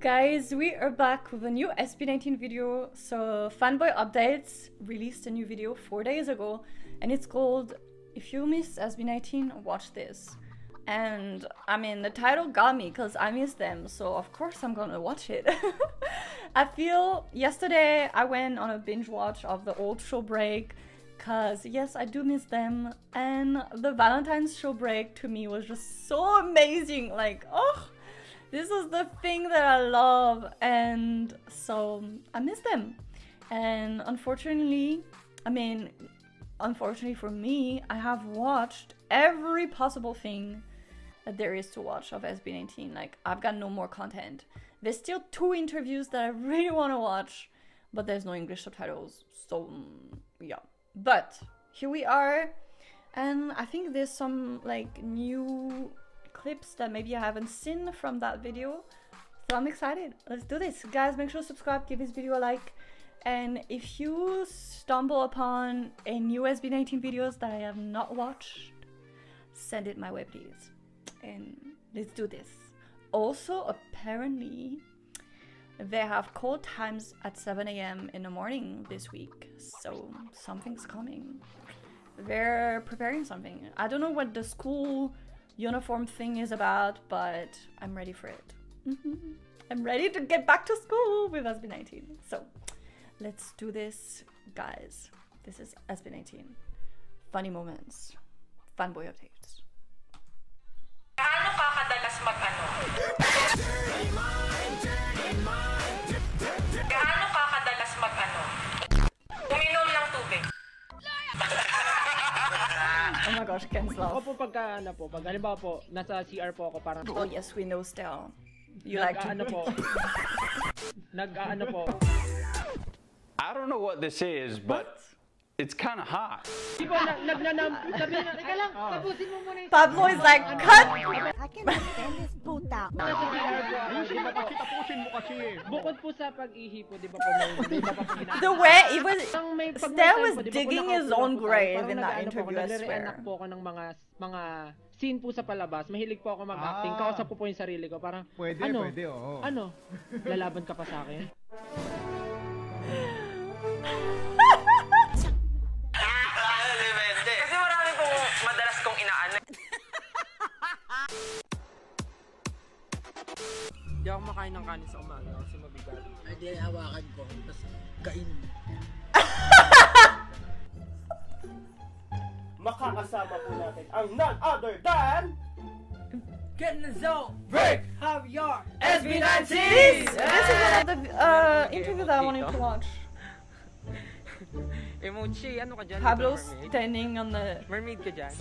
Guys, we are back with a new SB19 video. So, Fanboi Updates released a new video four days ago, and it's called If You Miss SB19, Watch This. And I mean, the title got me because I miss them, so of course I'm gonna watch it. I feel yesterday I went on a binge watch of the old ShowBreak because yes, I do miss them, and the Valentine's ShowBreak to me was just so amazing. Like, oh this is the thing that I love, and so I miss them. And unfortunately, I mean, unfortunately for me, I have watched every possible thing that there is to watch of SB19. Like, I've got no more content. There's still two interviews that I really want to watch, but there's no English subtitles. So, mm, yeah. But here we are, and I think there's some like new clips that maybe I haven't seen from that video. So I'm excited. Let's do this. Guys, make sure to subscribe, give this video a like. And if you stumble upon a new SB19 videos that I have not watched, send it my way, please. And let's do this. Also, apparently, they have cold times at 7 a.m. in the morning this week. So something's coming. They're preparing something. I don't know what the school uniform thing is about, but I'm ready for it. Mm-hmm. I'm ready to get back to school with SB19. So let's do this, guys. This is SB19. Funny moments. Fanboy updates. Oh my gosh, Ken's Ako love. po pagka ano po, pag halimbawa po, nasa CR po ako parang Oh yes, we know still. You like to nag-ano po. nag-ano po. I don't know what this is, but it's kind of hot. Di po, nag nagnanam, sabi na, teka lang, Oh. tapusin mo muna yung Pablo is like, cut! I cannot stand this puta. nasa CR po ako, di ba po? Tapusin mo kasi eh. Bukod po sa pag-ihi po, di ba po, may, may iba pa po ginagawa. The way it was, Ang may- pag may Stan time was po, di ba po, digging his nakaupo own po tayo, grave parang in that nag-ano po ako, interview, I nagre-reenact swear. po ako ng mga mga scene po sa palabas. Mahilig po ako mag-acting. Ah. Kausap ko po yung sarili ko. Parang, Pwede, ano? pwede, oo. Ano? Lalaban ka pa sa akin? Makain ng kanin sa umaga kasi mabigat. Ay, di hawakan ko. Tapos kainin mo. makakasama po natin ang none other than Get in the zone! Break! Have your SB19! This is one of the uh, interview that I wanted to watch. Emoji, ano ka dyan? Pablo's standing on the. Mermaid ka dyan?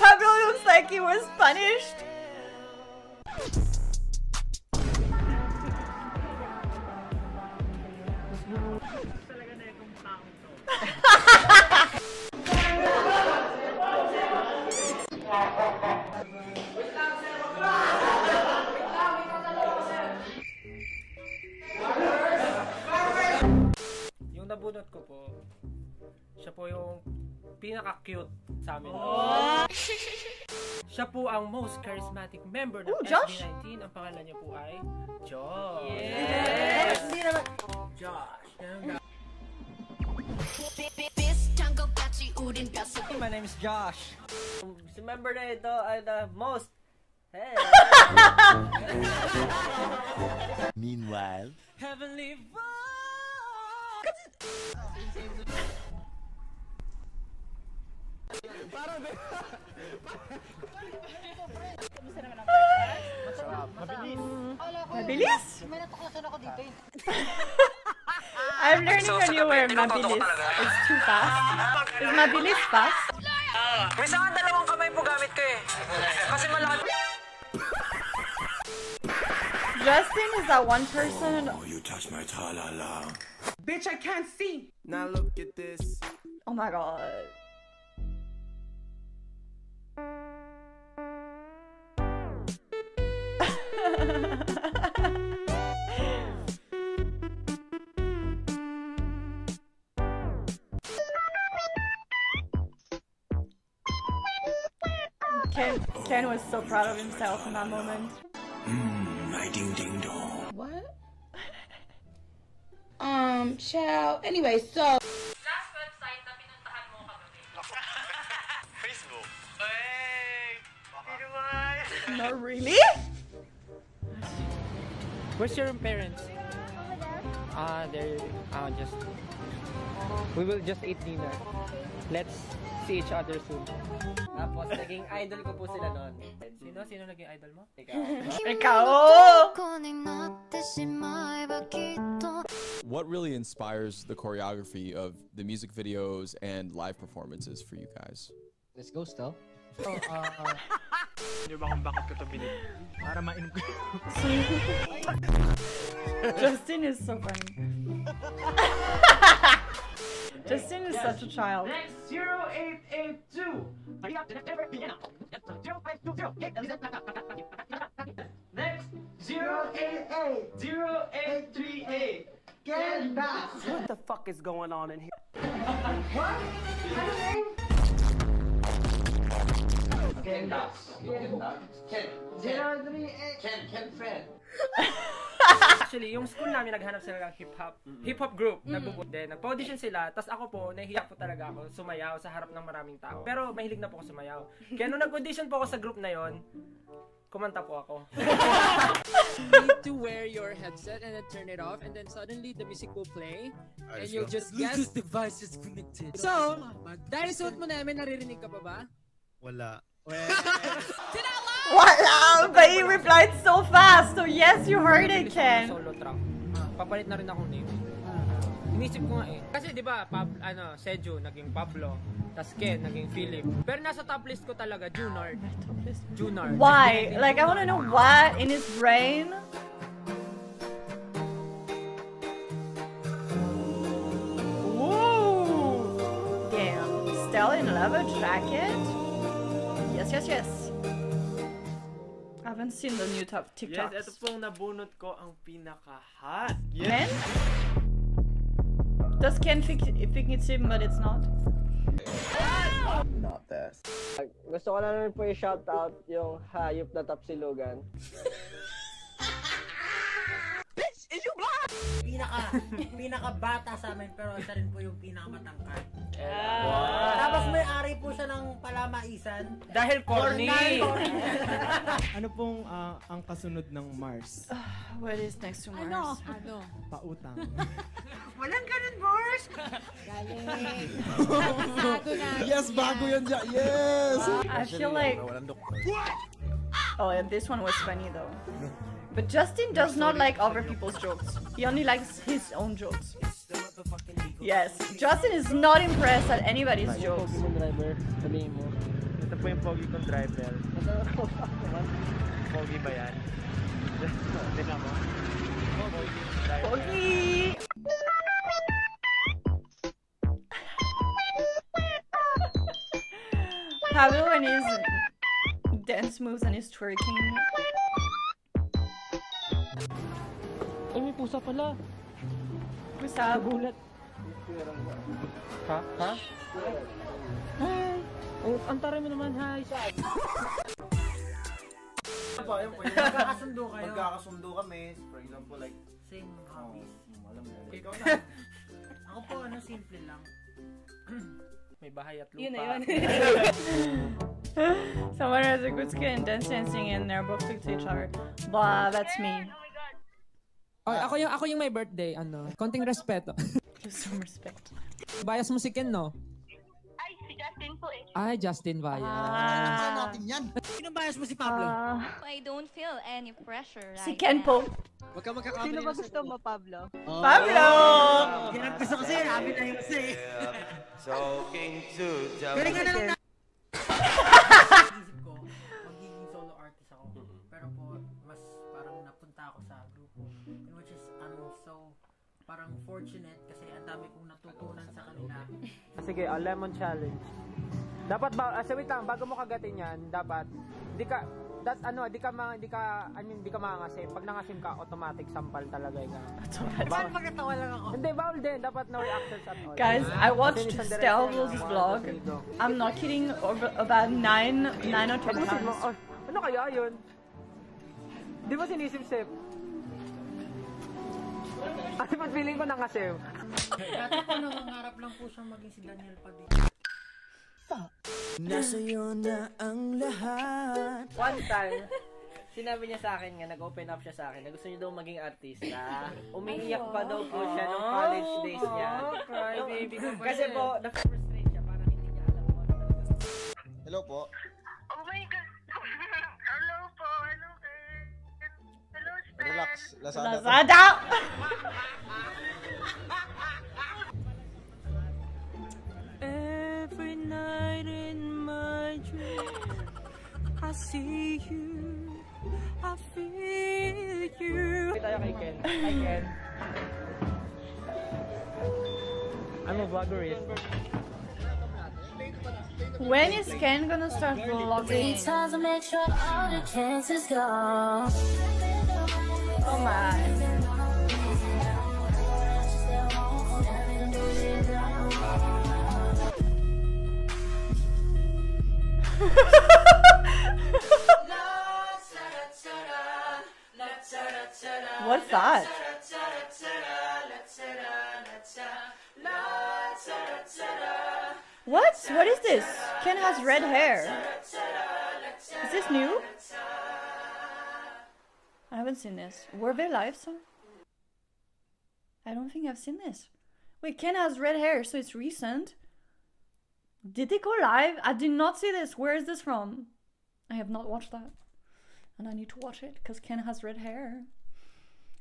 Pablo looks like he was punished. Yung nabunot ko po, siya po yung pinaka-cute sa amin. siya po ang most charismatic member ng Oh, Josh! SB19. Ang pangalan niya po ay Josh. Josh. My name is Josh. Si member na ito ay the most Hey! Meanwhile, Heavenly Mabilis? May natuklasan ako dito eh. I'm learning So, a sa new gabi, word, mabilis. It's too fast. Is mabilis fast? Minsan nga dalawang kamay po gamit ko eh. Kasi malaki. Justin is that one person. Oh, you touch my tra-la-la. Bitch, I can't see! Now look at this. Oh my god. Ken, Ken was so proud of himself in that moment. Mmm, my Ding ding dong. What? Um, child. Anyway, so. Facebook. Hey! Not really? Where's your parents? Ah, they're ah just. We will just eat dinner. Let's see each other soon. Tapos, naging idol ko po sila noon. Sino? Sino naging idol mo? Ikaw. Ikaw! What really inspires the choreography of the music videos and live performances for you guys? Let's go, Stell. Oh. Uh, uh. Hindi ba kung bakit ko ito binili? Para mainom ko. Justin is so funny. Justin is such a child. Next, 0882. Next, 088 0838. Get back. What the fuck is going on in here? What? Ano name? Ken Das. Ken Das. Ken. 038. Ken. Ken Fred. Actually, yung school namin naghanap sila ng hip-hop hip-hop group. Nagbubu- Then, nagpa-audition sila. Tapos ako po, nahihiya po talaga ako sumayaw sa harap ng maraming tao. Pero mahilig na po ako sumayaw. Kaya nung nag-audition po ako sa group na yon, kumanta po ako. need to wear your headset and then turn it off and then suddenly the music will play and you'll just guess device is connected. So, dahil suot mo namin, naririnig ka pa ba? Wala. Wow! But he replied so fast. So yes, you heard it, Ken. Solo track. Papalit na rin akong name. Inisip ko nga eh. Kasi di ba, ano, Sejun naging Pablo, tas Ken naging Felip. Pero nasa top list ko talaga, Junard. Junard. Why? Like, I want to know what in his brain. Ooh! Damn. Stella in a jacket? Yes, yes, yes. I haven't seen the new top Yes, ito pong nabunot ko ang pinaka-hot. Ken? Does Ken think, think it's him, but it's not? Not this. Gusto ko na rin po i-shoutout yung hayop na tapsilugan. Pinaka, pinaka bata sa amin pero siya rin po yung pinakamatangkad. Wow. Tapos may ari po siya ng palamaisan. Dahil corny. Ano pong ah, ang kasunod ng Mars? What is next to Mars? Ano? Ano? Pautang. Walang ganun, Boss! Galing. Na. yes, bago yan dyan. Yes! I feel like. Oh, and this one was funny though. But Justin does not like other people's jokes. He only likes his own jokes. Yes, Justin is not impressed at anybody's jokes. Pogi driver, sabihin mo. Ito po yung pogi kong driver. Pogi ba yan? Tingnan mo. Pogi driver. Pogi! Pablo and his dance moves and his twerking. Ay, may pusa pala. Up? Nagulat. Ha? Ha? Hi! Oh, ang taray mo naman, hi! Magkakasundo kayo. Magkakasundo kami. For example, like, Same hobbies. alam mo. Ikaw na. Ako po, ano, simple lang. May bahay at lupa. Yun na yun. Someone has a good skin, dance dancing, and they're both to each other. Blah, that's me. Ay, ako yung ako yung may birthday, ano. Konting respeto. Just some respect. Bias mo si Ken, no? Ay, si Justin po eh. Ay, Justin Bias. Ah. Sino bias mo si Pablo? Ah, I don't feel any pressure right si Ken po. Huwag ka magkakamali Sino ba gusto mo, Pablo? Pablo! Yan ang gusto kasi, sabi na yun kasi. Talking to the Galing ka na lang Sige, ah, lemon challenge. Dapat ba, ah, wait lang, bago mo kagatin yan, dapat, di ka, that, ano, di ka, ma, di ka, I mean, di ka mangasim. Pag nangasim ka, automatic sampal talaga yun. Saan magkatawa lang ako? Hindi, bawal din. Dapat no reactions at all. Guys, I watched Kasi director lang, vlog. I'm not kidding, over, about nine, nine or ten Tapusin mo. times. Oh, ano kaya yun? Di ba sinisip-sip? Ano ba't feeling ko nangasim? Dati po nangangarap lang po siyang maging si Daniel Padilla. Nasa'yo na ang lahat. One time, sinabi niya sa akin nga, nag-open up siya sa akin na gusto niya daw maging artista. Umiiyak pa daw po siya nung college days niya. cry baby pa Kasi po, na-frustrate siya, parang hindi niya alam kung ano talaga. Hello po. Oh my God. Hello po. Hello, Ken. Hello, Stan. Relax. Lazada. Lazada! night in my dream, I see you, I feel you. tayo kay Ken. Hi, Ken. I'm a vlogger. When is Ken gonna start vlogging? to make sure all the chances gone. Oh my. What? What is this? Ken has red hair. Is this new? I haven't seen this. Were they live song? I don't think I've seen this. Wait, Ken has red hair, so it's recent. Did they go live? I did not see this. Where is this from? I have not watched that. And I need to watch it because Ken has red hair.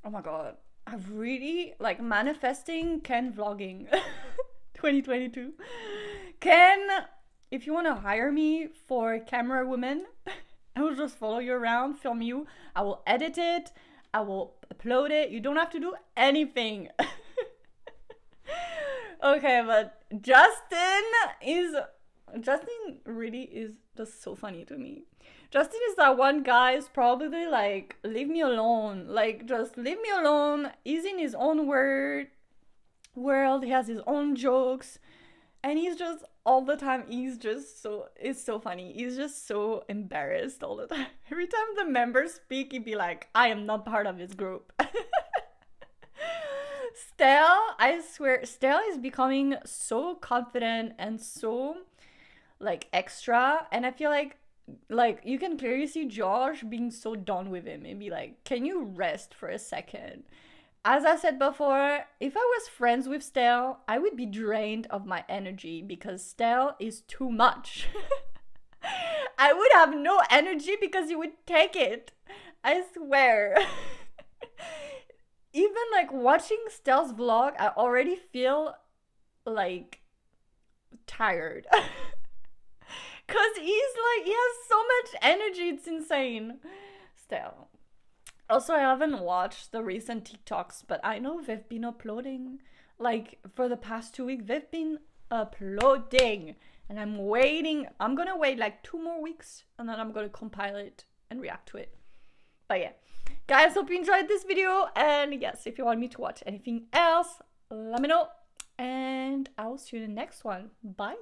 Oh my god. I've really like manifesting Ken vlogging 2022. Ken, if you want to hire me for camera woman, I will just follow you around, film you. I will edit it. I will upload it. You don't have to do anything. okay, but Justin is Justin really is just so funny to me. Justin is that one guy is probably like, leave me alone. Like, just leave me alone. He's in his own word world. He has his own jokes. And he's just all the time, he's just so it's so funny. He's just so embarrassed all the time. Every time the members speak, he'd be like, I am not part of this group. Stell, I swear, Stell is becoming so confident and so like extra. And I feel like like you can clearly see Josh being so done with him and be like, Can you rest for a second? As I said before, if I was friends with Stell, I would be drained of my energy because Stell is too much. I would have no energy because he would take it. I swear. Even like watching Stell's vlog, I already feel like tired. Cause he's like he has so much energy, it's insane. Still. Also, I haven't watched the recent TikToks, but I know they've been uploading. Like for the past two weeks, they've been uploading, and I'm waiting. I'm gonna wait like two more weeks, and then I'm gonna compile it and react to it. But yeah, guys, hope you enjoyed this video. And yes, if you want me to watch anything else, let me know. And I'll see you in the next one. Bye.